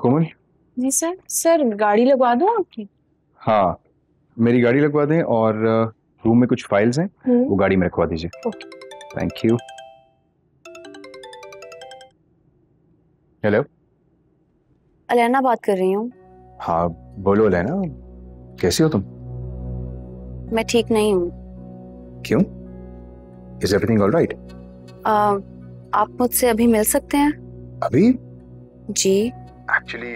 कोमल? जी sir. Sir गाड़ी लगवा दूँ आपकी? हाँ। मेरी गाड़ी लगवा दें और रूम में कुछ फाइल्स हैं वो हम्म, गाड़ी में रखवा दीजिए। थैंक यू हेलो अलेना बात कर रही हूँ। हाँ बोलो अलैना। कैसी हो तुम? मैं ठीक नहीं हूँ। क्यों? इज़ एवरीथिंग ऑल राइट आप मुझसे अभी मिल सकते हैं? अभी? जी। एक्चुअली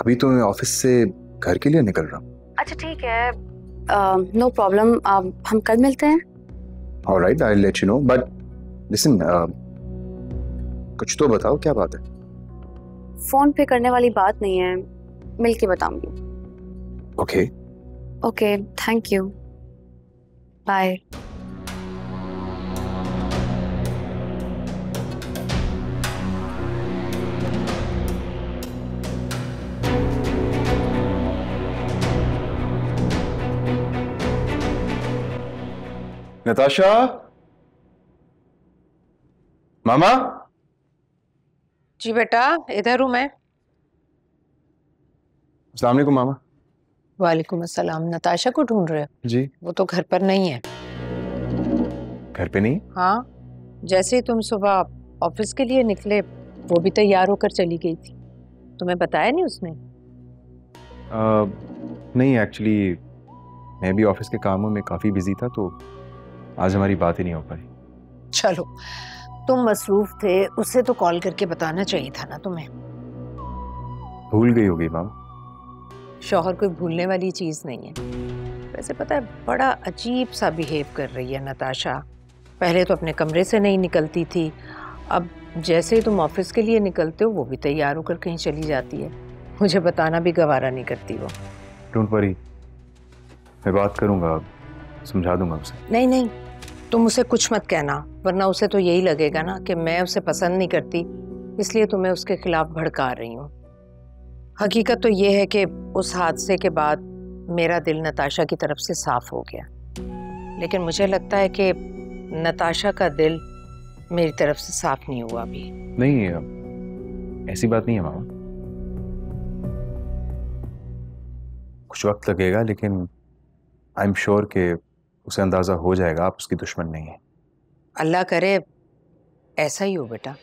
अभी तो मैं ऑफ़िस से घर के लिए निकल रहा हूँ। अच्छा ठीक है। नो प्रॉब्लम हम कल मिलते हैं। All right I let you know but listen कुछ तो बताओ क्या बात है? फ़ोन पे करने वाली बात नहीं है। मिल के बताऊँगी। Okay okay thank you bye Natasha मामा जी बेटा इधर हूँ मैं। अस्सलाम वालेकुम मामा। वालेकुम अस्सलाम। नताशा को ढूंढ रहे हो? जी। वो तो घर पर नहीं है। घर पे नहीं? हाँ जैसे ही तुम सुबह ऑफ़िस के लिए निकले वो भी तैयार होकर चली गई थी। तुम्हें बताया नहीं उसने? अ, नहीं एक्चुअली मैं भी ऑफ़िस के कामों में काफ़ी बिज़ी था तो आज हमारी बात ही नहीं हो पाई। चलो तुम मसरूफ थे उसे तो कॉल करके बताना चाहिए था ना तुम्हें। भूल गई होगी मामा शौहर कोई भूलने वाली चीज़ नहीं है। वैसे पता है बड़ा अजीब सा बिहेव कर रही है नताशा। पहले तो अपने कमरे से नहीं निकलती थी अब जैसे ही तुम ऑफ़िस के लिए निकलते हो वो भी तैयार होकर कहीं चली जाती है। मुझे बताना भी गवारा नहीं करती वो। डोंट वरी मैं बात करूँगा समझा दूँगा उसे। नहीं नहीं तुम उसे कुछ मत कहना, वरना उसे तो यही लगेगा ना कि मैं उसे पसंद नहीं करती, इसलिए तुम्हें उसके खिलाफ भड़का रही हूँ। हकीकत तो ये है कि उस हादसे के बाद मेरा दिल नताशा की तरफ़ से साफ़ हो गया। लेकिन मुझे लगता है कि नताशा का दिल मेरी तरफ़ से साफ़ नहीं हुआ अभी। नहीं ऐसी बात नहीं है, मामा। कुछ वक्त लगेगा, लेकिन आई एम श्योर कि उसे अंदाज़ा हो जाएगा, आप उसकी दुश्मन नहीं है। अल्लाह करे, ऐसा ही हो बेटा।